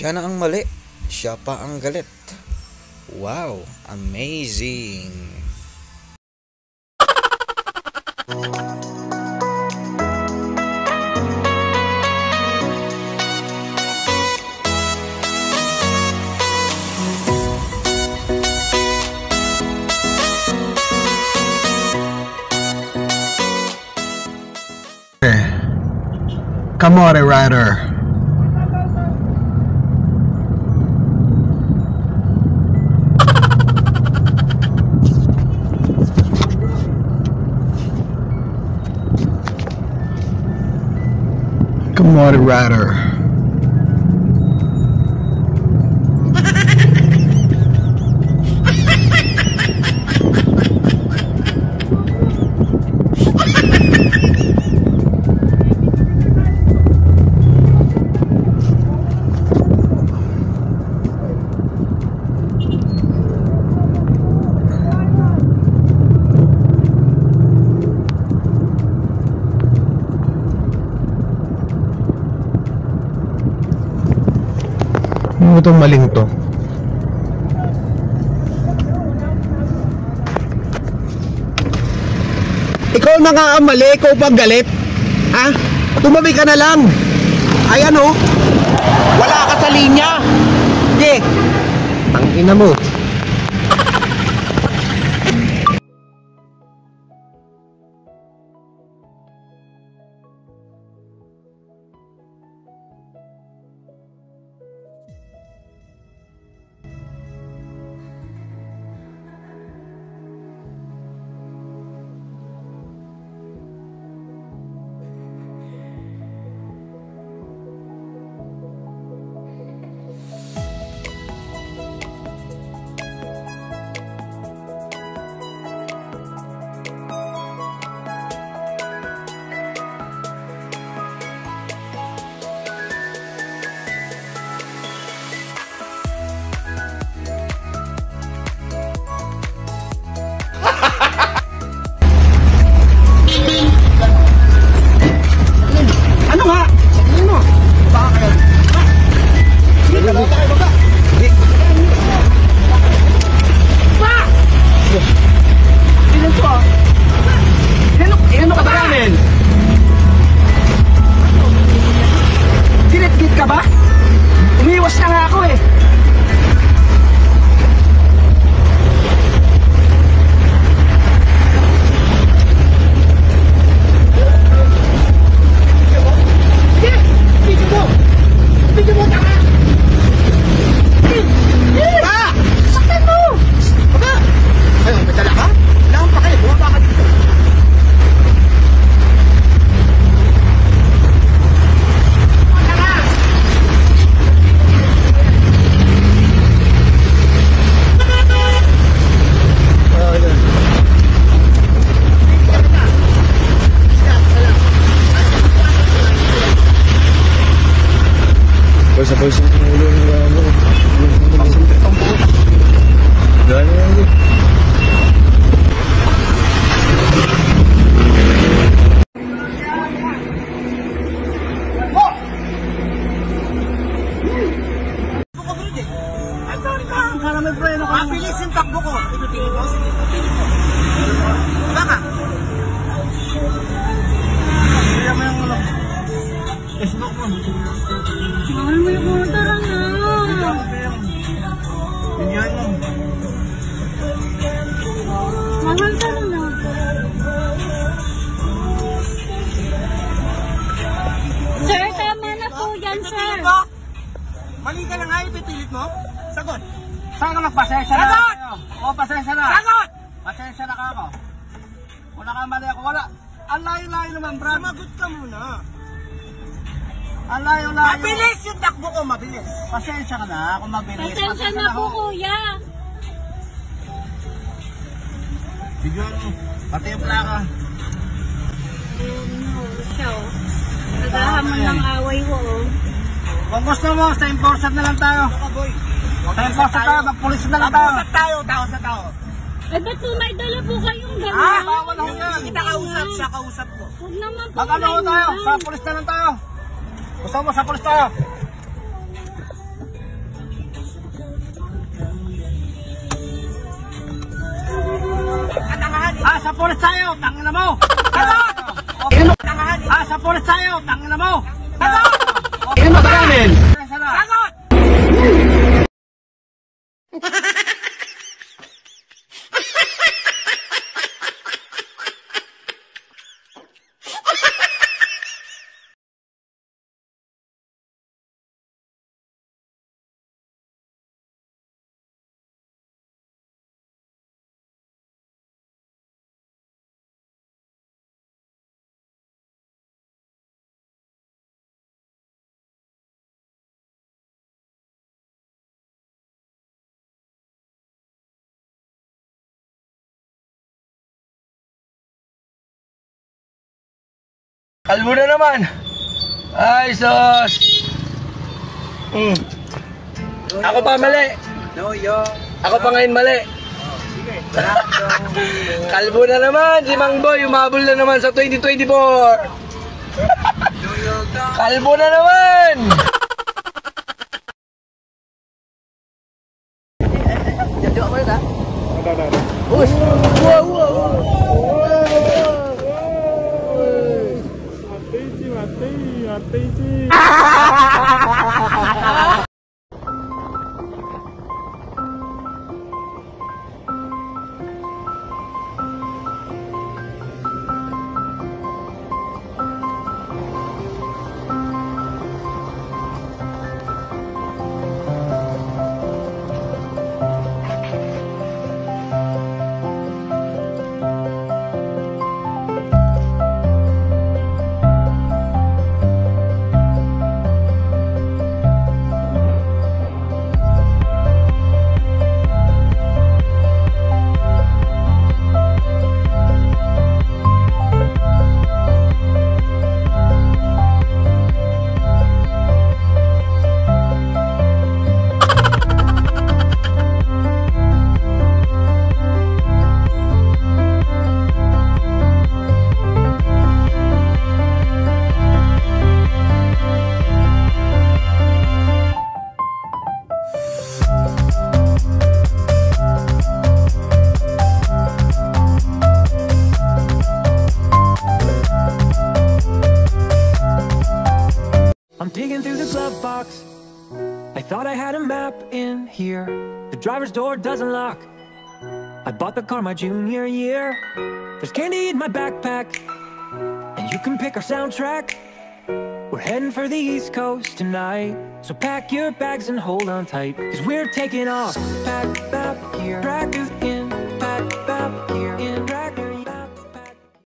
Siya na ang mali. Siya pa ang galit. Wow, amazing. Come on, Rider. Come on, Rider. Ano itong maling to? Ikaw na nga ang mali, ikaw pang galit. Ha? Tumabi ka na lang. Ayan oh. Wala ka sa linya. Sige. Tangina mo. Mabilis yung takbo ko. Ipipilit mo? Sige, ipipilit mo. Baka? Kaya mo yung ulo. Facebook mo. Mahal mo yung motor, ano? Binyan mo. Pasensya na. Sagot! Pasensya na ka ako. Wala ka mali ako. Wala. Ang layo-layo naman, Brad. Sumagot ka muna. Ang layo-layo. Mabilis yung takbo ko, mabilis. Pasensya ka na kung mabilis. Pasensya na po, ako. kuya. Bigyan mo. Pati yung plaka. Ano, siya, oh. Naghahamon ng away ko, oh. Kung gusto mo, sa enforcer na lang tayo. Sa enforcer tayo sa tayo, magpulis na lang tayo. Tayo sa tayo, tao sa tao. Eh, ba't po may dala po kayong gano'n? Ah, bawal ako yan. Hindi kita kausap, siya kausap ko. Huwag naman po Mag ano kayo tayo, sa pulis na lang tayo. Gusto mo, sa pulis tayo. Ah, sa pulis tayo, tangin na mo. Ano? Ah, sa pulis tayo, tangin na mo. Ano? Ano ba namin? Kalbo na naman. Ay, sos. Mm. Ako pa mali. No, yo. Ako pa ngayon mali. Kalbo na naman. Si Mang Boy, umabol na naman sa 2024. Kalbo na naman. Digging through the glove box. I thought I had a map in here. The driver's door doesn't lock. I bought the car my junior year. There's candy in my backpack. And you can pick our soundtrack. We're heading for the East Coast tonight. So pack your bags and hold on tight. Cause we're taking off. Pack map here.